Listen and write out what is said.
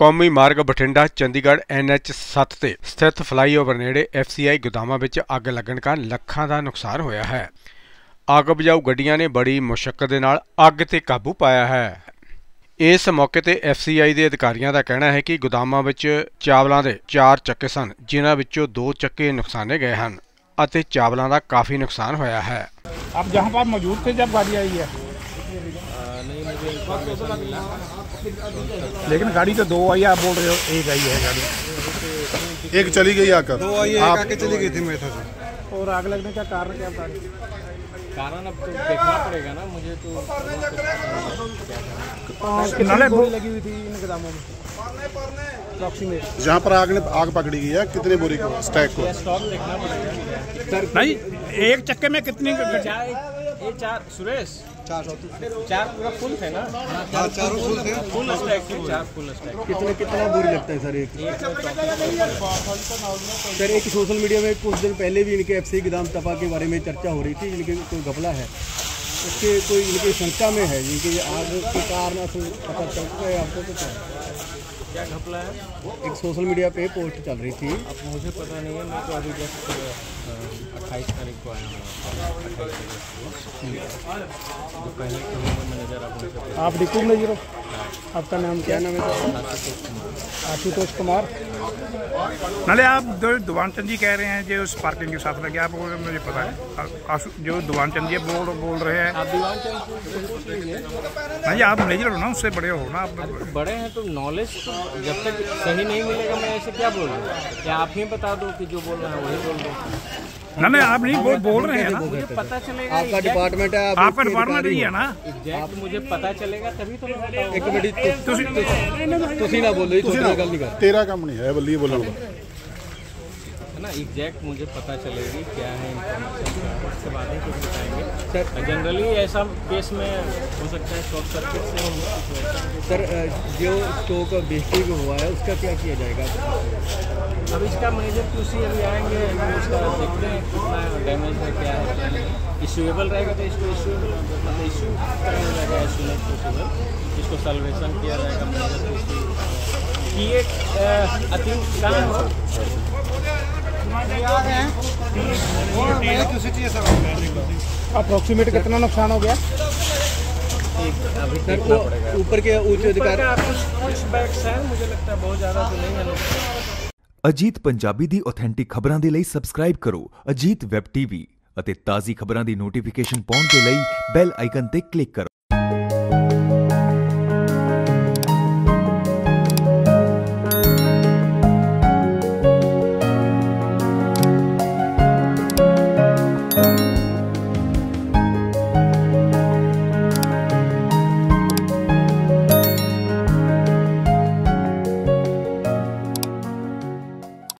ਕੌਮੀ ਮਾਰਗ ਬਠਿੰਡਾ, ਚੰਡੀਗੜ੍ਹ ਐਨਐਚ 7 ਤੇ ਸਥਿਤ ਫਲਾਈਓਵਰ ਨੇੜੇ ਐਫਸੀਆਈ ਗੋਦਾਮਾਂ ਵਿੱਚ ਅੱਗ ਲੱਗਣ ਕਾਰਨ ਲੱਖਾਂ ਦਾ ਨੁਕਸਾਨ ਹੋਇਆ ਹੈ। ਅੱਗ ਬੁਝਾਊ ਗੱਡੀਆਂ ਨੇ ਬੜੀ ਮੁਸ਼ਕਲ ਦੇ ਨਾਲ ਅੱਗ ਤੇ ਕਾਬੂ ਪਾਇਆ ਹੈ। ਇਸ ਮੌਕੇ ਤੇ ਐਫਸੀਆਈ ਦੇ ਅਧਿਕਾਰੀਆਂ ਦਾ ਕਹਿਣਾ ਹੈ ਕਿ ਗੋਦਾਮਾਂ ਵਿੱਚ ਚਾਵਲਾਂ ਦੇ 4 ਚੱਕੇ ਸਨ, ਜਿਨ੍ਹਾਂ ਵਿੱਚੋਂ 2 ਚੱਕੇ ਨੁਕਸਾਨੇ ਗਏ ਹਨ ਅਤੇ ਚਾਵਲਾਂ ਦਾ ਕਾਫੀ ਨੁਕਸਾਨ ਹੋਇਆ ਹੈ। ਆਪ ਜਹਾਂ ਪਰ ਮੌਜੂਦ ਥੇ ਜਦ ਗਾੜੀ ਆਈ ਹੈ? लेकिन गाड़ी तो दो आई है आप बोल रहे हो एक आई है गाड़ी। एक चली गई आकर। दो आई एक आके चली गई थी मेथा से और आग लगने का कारण क्या रहे कारण अब तो देखना पड़ेगा ना मुझे तो कितनी बोरी लगी हुई थी इन गोदामों में? जहाँ पर आग ने आग पकड़ी गई है कितने बोरी को स्टैक को? स्टॉक देखना पड़ेगा। नहीं एक चक्के में कितनी चार सुरेश? चार सौ। चार पूरा फुल थे ना? हाँ चारों फुल थे। फुल स्टैक थे चार फुल स्टैक कितने कितना दूरी लगता है सर एक? सर एक सोशल मीडिया में कुछ दिन पहले भी इनके एफ़ सी गोदाम तपा के बारे में चर्चा हो रही थी इनके कोई घपला है। उसके कोई इनकी शंका में है इनके आग के कारण पता चल है आपको तो क्या क्या घपला है? एक सोशल मीडिया पे पोस्ट चल रही थी। अब मुझे पता नहीं है मैं तो अभी जस्ट अट्ठाईस तारीख को आया हूँ। जो पहले मैनेजर आप आप डिपू मैनेजर ज़ीरो आपका नाम क्या? क्या नाम है आशुतोष कुमार। नाले आप जो दुवान चंद जी कह रहे हैं जो उस पार्किंग के साथ लगे आप मुझे पता है। जो दुवान चंद जी बोल बोल रहे हैं। आप जी आप मैनेजर हो ना उससे बड़े हो ना आप बड़े हैं तो नॉलेज तो जब तक सही नहीं मिलेगा मैं ऐसे क्या बोल? रहा हूँ क्या आप ही बता दो कि जो बोल रहे हैं वही बोल दो। ना नहीं आप नहीं बोल बोल रहे हैं ना। मुझे पता चलेगा आपका डिपार्टमेंट है आप आपका डिपार्टमेंट ही है ना? एग्जैक्ट मुझे पता चलेगा तभी तो एक मिनट ना बोलो तुसी ना गल नहीं कर तेरा काम नहीं है बल्ली बोलने का है ना एग्जैक्ट मुझे पता चलेगी क्या है उसके बाद ही कुछ बताएँगे। जनरली ऐसा केस में हो सकता है शॉर्ट सर्किट से होगा। सर जो स्टॉक बेचती हुआ है उसका क्या किया जाएगा? अब इसका मैनेजर क्यूसी अभी आएँगे? उसका देखते हैं कितना डैमेज है क्या है क्या नहीं। इशूएबल रहेगा तो इसको इशूएबल मतलब इशू कराया जाएगा एज सुन एज पॉसिबल इसको सल्वेशन किया जाएगा मैनेजर को इसकी कि ये आई थिंक कहाँ हो? अप्रॉक्सीमेट कितना नुकसान हो गया? एक ऊपर के उच्च अधिकारी कुछ कुछ बैग्स हैं मुझे लगता है बहुत ज़्यादा तो नहीं है ਅਜੀਤ ਪੰਜਾਬੀ ਦੀ ਆਥੈਂਟਿਕ ਖਬਰਾਂ ਦੇ ਲਈ ਸਬਸਕ੍ਰਾਈਬ ਕਰੋ ਅਜੀਤ ਵੈਬ ਟੀਵੀ ਅਤੇ ਤਾਜ਼ੀ ਖਬਰਾਂ ਦੀ ਨੋਟੀਫਿਕੇਸ਼ਨ ਪਾਉਣ ਦੇ ਲਈ ਬੈਲ ਆਈਕਨ ਤੇ ਕਲਿੱਕ ਕਰੋ।